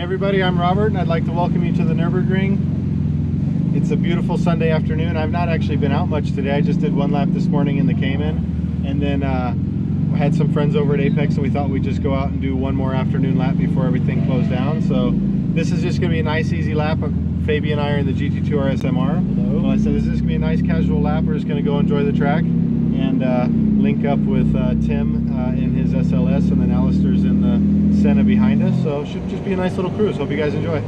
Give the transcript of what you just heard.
Hey everybody, I'm Robert and I'd like to welcome you to the Nürburgring. It's a beautiful Sunday afternoon. I've not actually been out much today. I just did one lap this morning in the Cayman and then uh, I had some friends over at Apex and we thought we'd just go out and do one more afternoon lap before everything closed down. So this is just gonna be a nice easy lap. Faby and I are in the GT2 RS MR. Hello. Well, I said this is gonna be a nice casual lap. We're just gonna go enjoy the track and uh, link up with uh, Tim uh, in his SLS and then Alistair's in the Senna behind us. So it should just be a nice little cruise. Hope you guys enjoy.